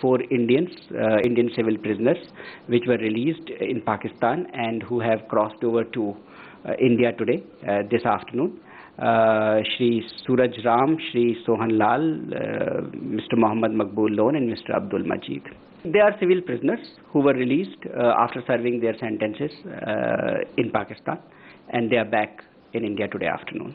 four Indians, uh, Indian civil prisoners, which were released in Pakistan and who have crossed over to uh, India today, uh, this afternoon. Uh, Shri Suraj Ram, Shri Sohan Lal, uh, Mr. Mohammad Maqbool Lone, and Mr. Abdul Majid. They are civil prisoners who were released uh, after serving their sentences uh, in Pakistan, and they are back in India today afternoon.